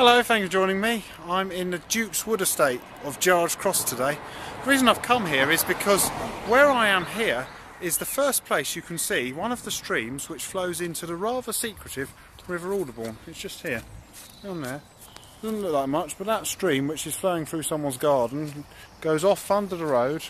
Hello, thank you for joining me. I'm in the Duke's Wood estate of Gerrards Cross today. The reason I've come here is because where I am here is the first place you can see one of the streams which flows into the rather secretive River Alderbourne. It's just here, on there. Doesn't look like much, but that stream which is flowing through someone's garden goes off under the road,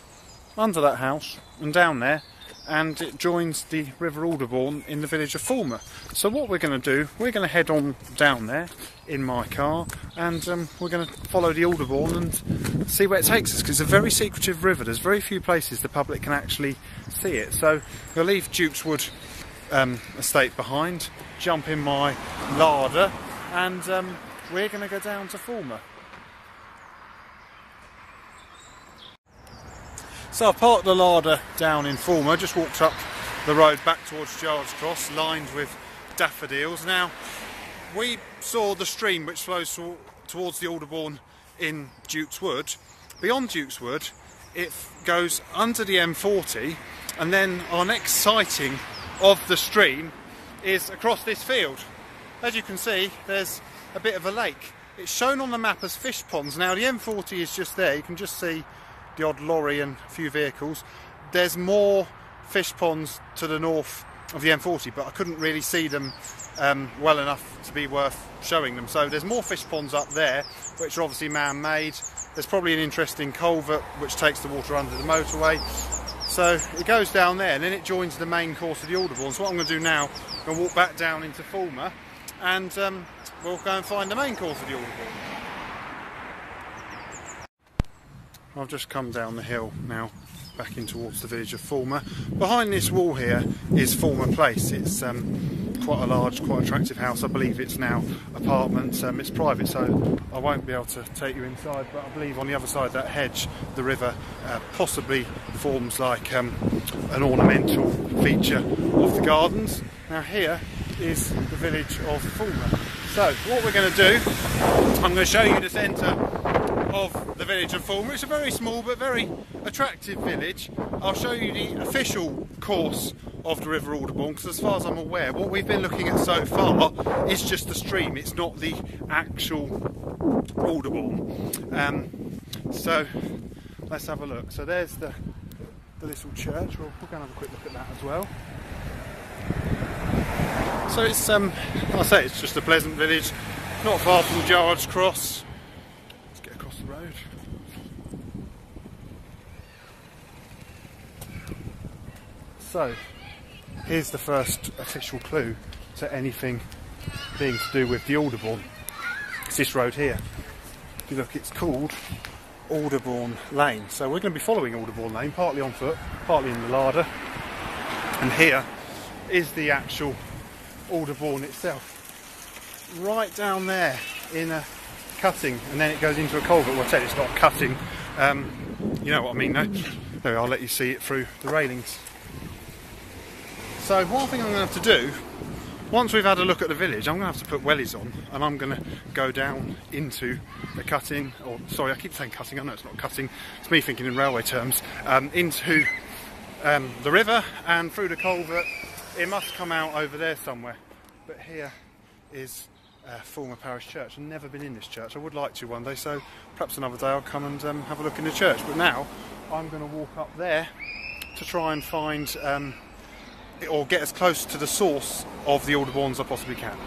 under that house, and down there and it joins the River Alderbourne in the village of Fulmer. So what we're going to do, we're going to head on down there in my car and um, we're going to follow the Alderbourne and see where it takes us because it's a very secretive river. There's very few places the public can actually see it. So we'll leave Duke's Wood um, estate behind, jump in my Lada and um, we're going to go down to Fulmer. So I've parked the Lada down in Fulmer, just walked up the road back towards Gerrards Cross, lined with daffodils. Now, we saw the stream which flows to, towards the Alderbourne in Duke's Wood. Beyond Duke's Wood, it goes under the M40, and then our next sighting of the stream is across this field. As you can see, there's a bit of a lake. It's shown on the map as fish ponds. Now, the M40 is just there, you can just see the odd lorry and a few vehicles. There's more fish ponds to the north of the M40, but I couldn't really see them um, well enough to be worth showing them. So there's more fish ponds up there, which are obviously man-made. There's probably an interesting culvert which takes the water under the motorway. So it goes down there and then it joins the main course of the Alderbourne. So what I'm going to do now, I'm going to walk back down into Fulmer and um, we'll go and find the main course of the Alderbourne. I've just come down the hill now back in towards the village of Fulmer. Behind this wall here is Fulmer Place. It's um, quite a large, quite attractive house. I believe it's now apartments. Um, it's private, so I won't be able to take you inside. But I believe on the other side that hedge, the river uh, possibly forms like um, an ornamental feature of the gardens. Now here is the village of Fulmer. So what we're going to do, I'm going to show you the centre of the village of Fulmer. It's a very small but very attractive village. I'll show you the official course of the River Alderbourne because as far as I'm aware what we've been looking at so far is just the stream, it's not the actual Alderbourne. Um, so let's have a look. So there's the, the little church, we'll, we'll go and have a quick look at that as well. So it's, um, I say it's just a pleasant village, not far from Gerrards Cross, Let's get across the road. So, here's the first official clue to anything being to do with the Alderbourne. It's this road here. If you look, it's called Alderbourne Lane. So we're going to be following Alderbourne Lane, partly on foot, partly in the Lada. And here is the actual Alderbourne itself. Right down there in a cutting and then it goes into a culvert. Well, I tell you, it's not cutting. Um, you know what I mean, no? There, I'll let you see it through the railings. So one thing I'm going to have to do, once we've had a look at the village, I'm going to have to put wellies on and I'm going to go down into the cutting, or sorry, I keep saying cutting, I know it's not cutting, it's me thinking in railway terms, um, into um, the river and through the culvert. It must come out over there somewhere. But here is uh, Fulmer parish church. I've never been in this church. I would like to one day, so perhaps another day I'll come and um, have a look in the church. But now I'm going to walk up there to try and find um, or get as close to the source of the Alderbourne as I possibly can.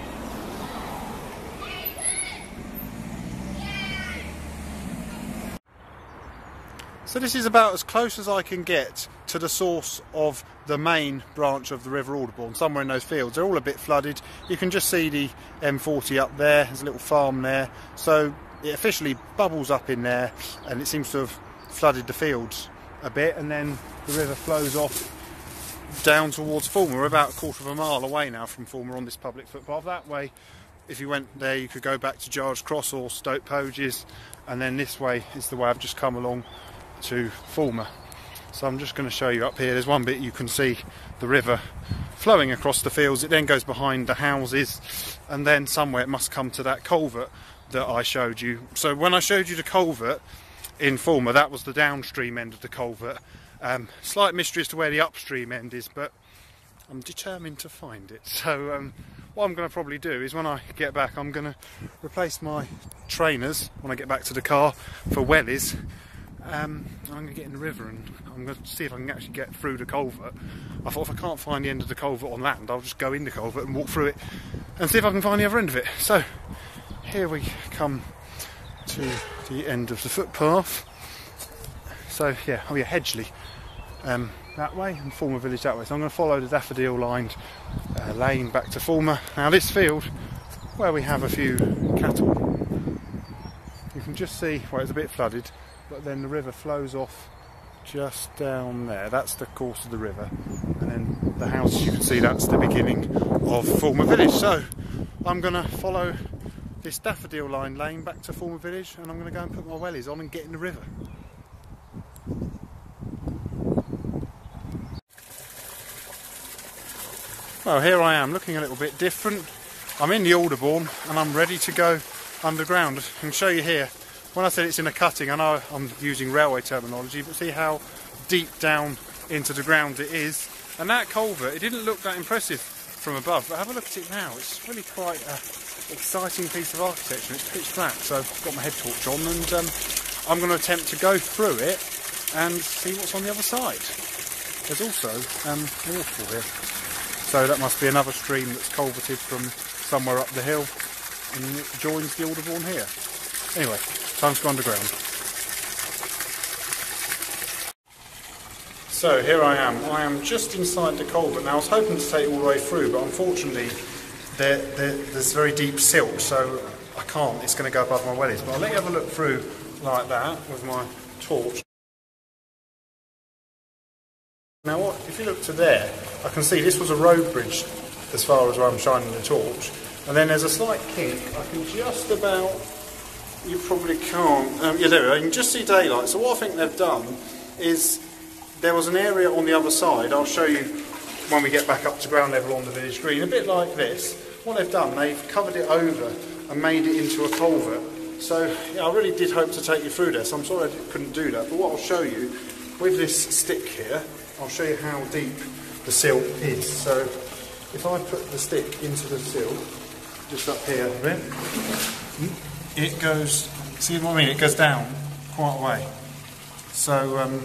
So this is about as close as I can get to the source of the main branch of the River Alderbourne, somewhere in those fields. They're all a bit flooded. You can just see the M40 up there. There's a little farm there. So it officially bubbles up in there and it seems to have flooded the fields a bit and then the river flows off down towards Fulmer. We're about a quarter of a mile away now from Fulmer on this public footpath. That way, if you went there, you could go back to Gerrards Cross or Stoke Poges and then this way is the way I've just come along to Fulmer. So I'm just going to show you up here. There's one bit you can see the river flowing across the fields. It then goes behind the houses and then somewhere it must come to that culvert that I showed you. So when I showed you the culvert in Fulmer, that was the downstream end of the culvert. Um, slight mystery as to where the upstream end is, but I'm determined to find it. So um, what I'm going to probably do is when I get back, I'm going to replace my trainers when I get back to the car for wellies. Um, I'm going to get in the river and I'm going to see if I can actually get through the culvert. I thought if I can't find the end of the culvert on land, I'll just go in the culvert and walk through it and see if I can find the other end of it. So here we come to the end of the footpath. So yeah, oh yeah, Hedgerley um, that way and Fulmer Village that way. So I'm going to follow the daffodil lined uh, lane back to Fulmer. Now this field, where we have a few cattle, you can just see where well, it's a bit flooded, but then the river flows off just down there. That's the course of the river, and then the house you can see that's the beginning of Fulmer Village. So I'm going to follow this daffodil line lane back to Fulmer Village, and I'm going to go and put my wellies on and get in the river. Well, here I am, looking a little bit different. I'm in the Alderbourne and I'm ready to go underground. I can show you here. When I said it's in a cutting, I know I'm using railway terminology, but see how deep down into the ground it is. And that culvert, it didn't look that impressive from above, but have a look at it now. It's really quite an exciting piece of architecture. It's pitch black, so I've got my head torch on and um, I'm going to attempt to go through it and see what's on the other side. There's also um, waterfall here. So that must be another stream that's culverted from somewhere up the hill and joins the Alderbourne here. Anyway, time to go underground. So here I am. I am just inside the culvert. Now I was hoping to take all the way through, but unfortunately there, there, there's very deep silt, so I can't. It's going to go above my wellies. But I'll let you have a look through like that with my torch. Now what, if you look to there, I can see this was a road bridge as far as where I'm shining the torch. And then there's a slight kink. I can just about, you probably can't, um, yeah there, you can just see daylight. So what I think they've done is there was an area on the other side, I'll show you when we get back up to ground level on the village green, a bit like this. What they've done, they've covered it over and made it into a culvert. So yeah, I really did hope to take you through this. I'm sorry I couldn't do that, but what I'll show you with this stick here, I'll show you how deep the silt is. So if I put the stick into the silt, just up here a bit, it goes, see what I mean, it goes down quite a way. So um,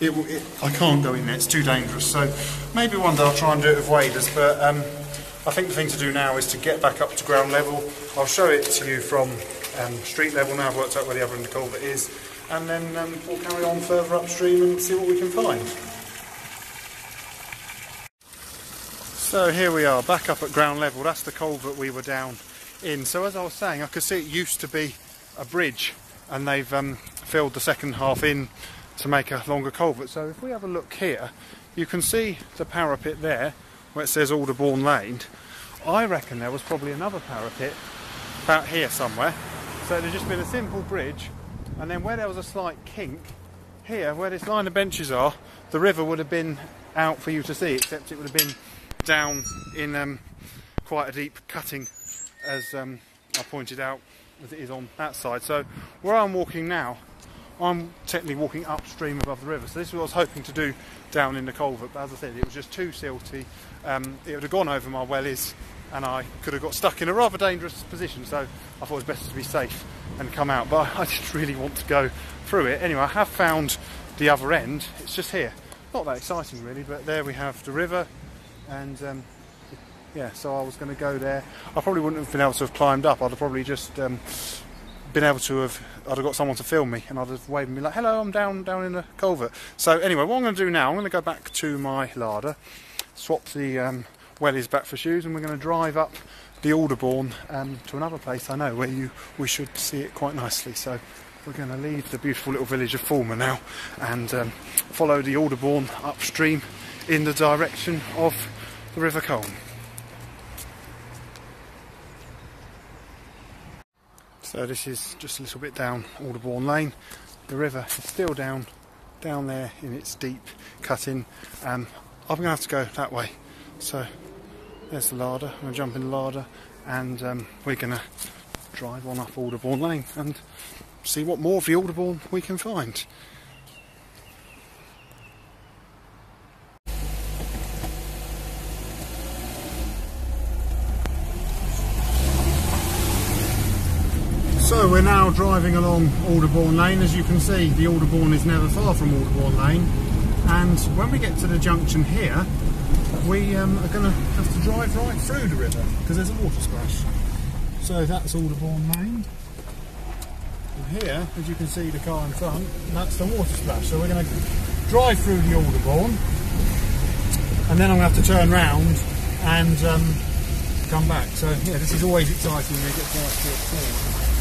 it, it, I can't go in there, it's too dangerous. So maybe one day I'll try and do it with waders, but um, I think the thing to do now is to get back up to ground level. I'll show it to you from um, street level now, I've worked out where the other end of the culvert is, and then um, we'll carry on further upstream and see what we can find. So here we are, back up at ground level. That's the culvert we were down in. So as I was saying, I could see it used to be a bridge and they've um, filled the second half in to make a longer culvert. So if we have a look here, you can see the parapet there where it says Alderbourne Lane. I reckon there was probably another parapet about here somewhere. So there's just been a simple bridge and then where there was a slight kink, here where this line of benches are, the river would have been out for you to see, except it would have been down in um, quite a deep cutting as um, I pointed out as it is on that side. So where I'm walking now, I'm technically walking upstream above the river. So this is what I was hoping to do down in the culvert, but as I said, it was just too silty. Um, it would have gone over my wellies and I could have got stuck in a rather dangerous position. So I thought it was best to be safe and come out. But I didn't really want to go through it. Anyway, I have found the other end. It's just here. Not that exciting really, but there we have the river and um, yeah, so I was going to go there. I probably wouldn't have been able to have climbed up. I'd have probably just um, been able to have. I'd have got someone to film me, and I'd have waved me like, "Hello, I'm down down in the culvert." So anyway, what I'm going to do now, I'm going to go back to my Lada, swap the um, wellies back for shoes, and we're going to drive up the Alderbourne um, to another place I know where you we should see it quite nicely. So we're going to leave the beautiful little village of Fulmer now and um, follow the Alderbourne upstream in the direction of the River Colne. So this is just a little bit down Alderbourne Lane. The river is still down down there in its deep cutting. Um, I'm going to have to go that way. So there's the Lada. I'm going to jump in the Lada and um, we're going to drive on up Alderbourne Lane and see what more of the Alderbourne we can find. So we're now driving along Alderbourne Lane. As you can see, the Alderbourne is never far from Alderbourne Lane. And when we get to the junction here, we um, are going to have to drive right through the river because there's a water splash. So that's Alderbourne Lane. And here, as you can see the car in front, that's the water splash. So we're going to drive through the Alderbourne and then I'm going to have to turn round and um, come back. So yeah, this is always exciting when you get to it.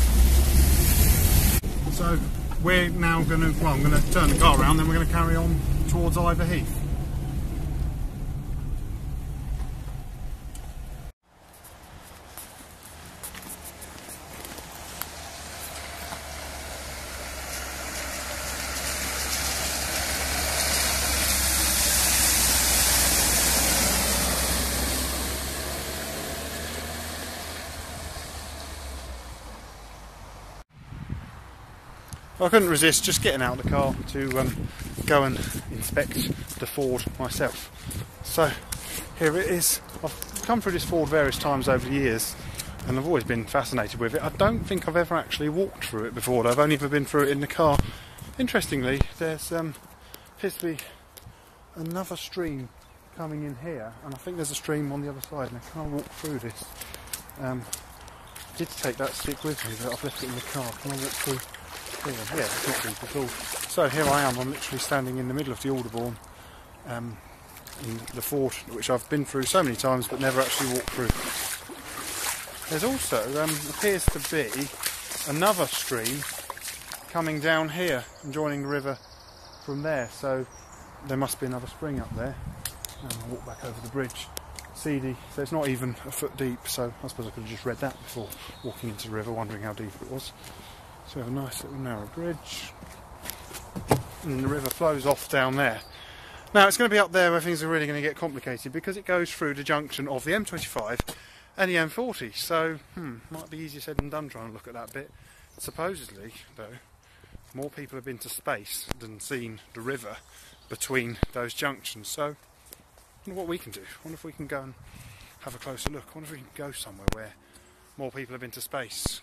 So we're now going to, well I'm going to turn the car around then we're going to carry on towards Iver Heath. I couldn't resist just getting out of the car to um, go and inspect the Ford myself. So here it is. I've come through this Ford various times over the years and I've always been fascinated with it. I don't think I've ever actually walked through it before. I've only ever been through it in the car. Interestingly, there's um, appears to be another stream coming in here and I think there's a stream on the other side and I can't walk through this. Um, I did take that stick with me but I've left it in the car. Can I walk through? Yeah, yeah, it's not deep at all. So here I am, I'm literally standing in the middle of the Alderbourne um, in the fort, which I've been through so many times but never actually walked through. There's also, um, appears to be, another stream coming down here and joining the river from there, so there must be another spring up there. And I'll walk back over the bridge. Seedy, so it's not even a foot deep, so I suppose I could have just read that before walking into the river, wondering how deep it was. So a nice little narrow bridge. And the river flows off down there. Now it's going to be up there where things are really going to get complicated because it goes through the junction of the M25 and the M40. So, hmm, might be easier said than done trying to look at that bit. Supposedly, though, more people have been to space than seen the river between those junctions. So, wonder what we can do. Wonder if we can go and have a closer look. Wonder if we can go somewhere where more people have been to space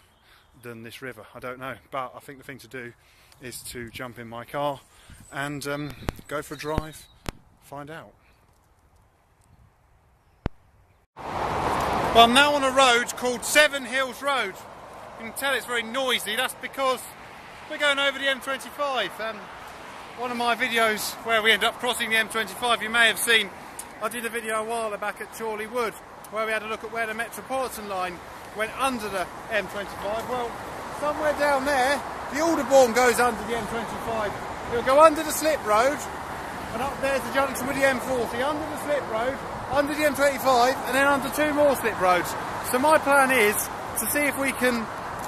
than this river. I don't know, but I think the thing to do is to jump in my car and um, go for a drive, find out. Well, I'm now on a road called Seven Hills Road. You can tell it's very noisy. That's because we're going over the M25. Um, one of my videos where we end up crossing the M25, you may have seen. I did a video a while back at Chorleywood where we had a look at where the Metropolitan line went under the M25. Well, somewhere down there, the Alderbourne goes under the M25. It'll go under the slip road, and up there's the junction with the M40, under the slip road, under the M25, and then under two more slip roads. So my plan is to see if we can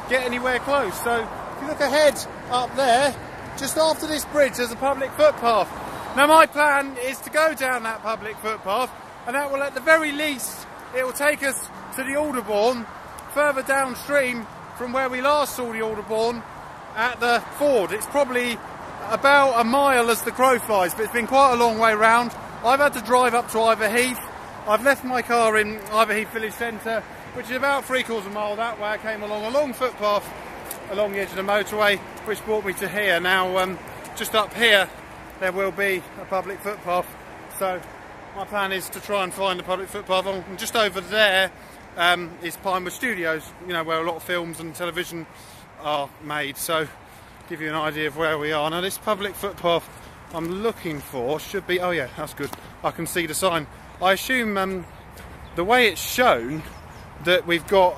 get anywhere close. So if you look ahead up there, just after this bridge, there's a public footpath. Now my plan is to go down that public footpath, and that will at the very least, it will take us to the Alderbourne, further downstream from where we last saw the Alderbourne at the ford. It's probably about a mile as the crow flies, but it's been quite a long way round. I've had to drive up to Iver Heath. I've left my car in Iver Heath Village Centre, which is about three quarters of a mile that way. I came along a long footpath along the edge of the motorway, which brought me to here. Now, um, just up here, there will be a public footpath. So my plan is to try and find a public footpath. And just over there, um, is Pinewood Studios, you know, where a lot of films and television are made. So, give you an idea of where we are. Now, this public footpath I'm looking for should be, oh yeah, that's good. I can see the sign. I assume um, the way it's shown that we've got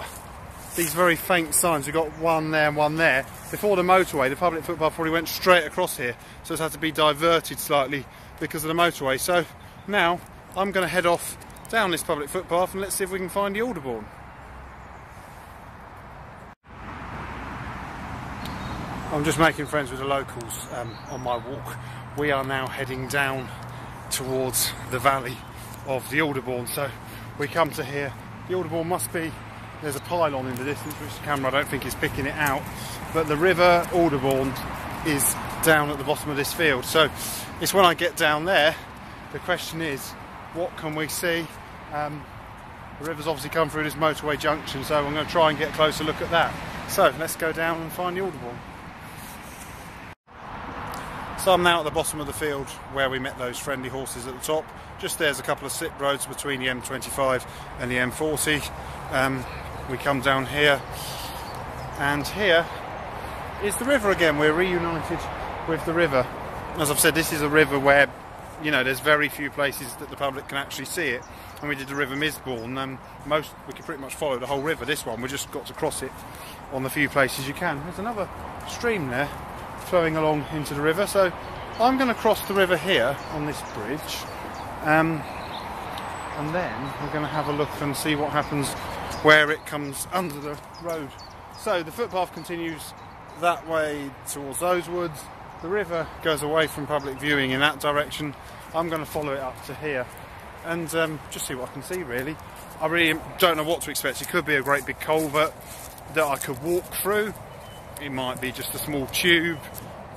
these very faint signs. We've got one there and one there. Before the motorway, the public footpath probably went straight across here, so it's had to be diverted slightly because of the motorway. So now I'm going to head off down this public footpath and let's see if we can find the Alderbourne. I'm just making friends with the locals um, on my walk. We are now heading down towards the valley of the Alderbourne. So we come to here. The Alderbourne must be, there's a pylon in the distance which the camera I don't think is picking it out. But the river Alderbourne is down at the bottom of this field. So it's when I get down there, the question is, what can we see? Um, The river's obviously come through this motorway junction, so I'm going to try and get a closer look at that. So let's go down and find the Alderbourne. So I'm now at the bottom of the field where we met those friendly horses at the top. Just there's a couple of slip roads between the M25 and the M40. Um, we come down here, and here is the river again. We're reunited with the river. As I've said, this is a river where you know there's very few places that the public can actually see it. And we did the River Misbourne. Um, most we could pretty much follow the whole river. This one we just got to cross it on the few places you can. There's another stream there flowing along into the river. So I'm going to cross the river here on this bridge. Um, and then we're going to have a look and see what happens where it comes under the road. So the footpath continues that way towards those woods. The river goes away from public viewing in that direction. I'm going to follow it up to here and um, just see what I can see really. I really don't know what to expect. It could be a great big culvert that I could walk through. It might be just a small tube.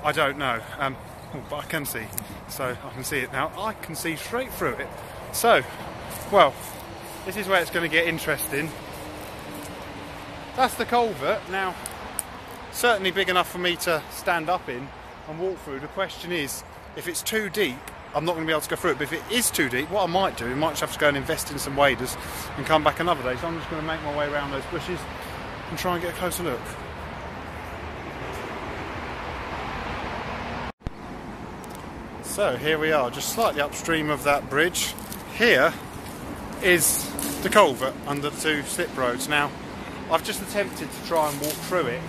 I don't know. Um, oh, but I can see. So I can see it now. I can see straight through it. So, well, this is where it's going to get interesting. That's the culvert. Now, certainly big enough for me to stand up in and walk through. The question is, if it's too deep, I'm not going to be able to go through it. But if it is too deep, what I might do, I might just have to go and invest in some waders and come back another day. So I'm just going to make my way around those bushes and try and get a closer look. So here we are, just slightly upstream of that bridge. Here is the culvert under the two slip roads. Now, I've just attempted to try and walk through it.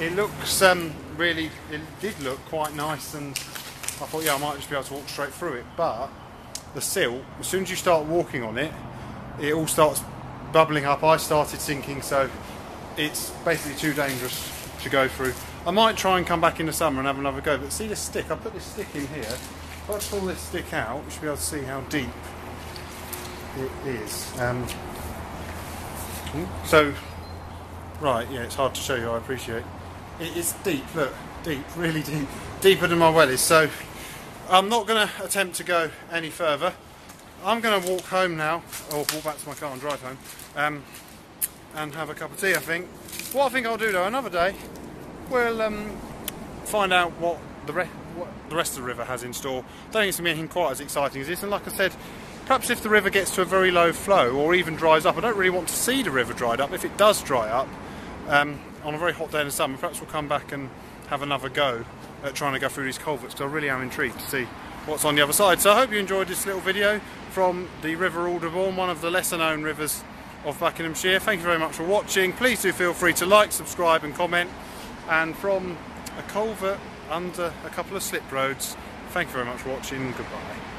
It looks um, really, it did look quite nice, and I thought, yeah, I might just be able to walk straight through it. But the silt, as soon as you start walking on it, it all starts bubbling up. I started sinking, so it's basically too dangerous to go through. I might try and come back in the summer and have another go, but see this stick? I put this stick in here. If I pull this stick out, you should be able to see how deep it is. Um, so, right, yeah, it's hard to show you, I appreciate. It is deep, look, deep, really deep, deeper than my well is. So, I'm not going to attempt to go any further. I'm going to walk home now, or walk back to my car and drive home, um, and have a cup of tea, I think. What I think I'll do though, another day, we'll um, find out what the, re what the rest of the river has in store. I don't think it's going to be anything quite as exciting as this, and like I said, perhaps if the river gets to a very low flow or even dries up, I don't really want to see the river dried up. If it does dry up um, on a very hot day in the summer, perhaps we'll come back and have another go at trying to go through these culverts because I really am intrigued to see what's on the other side. So I hope you enjoyed this little video from the River Alderbourne, one of the lesser known rivers of Buckinghamshire. Thank you very much for watching. Please do feel free to like, subscribe and comment. And from a culvert under a couple of slip roads, thank you very much for watching. Goodbye.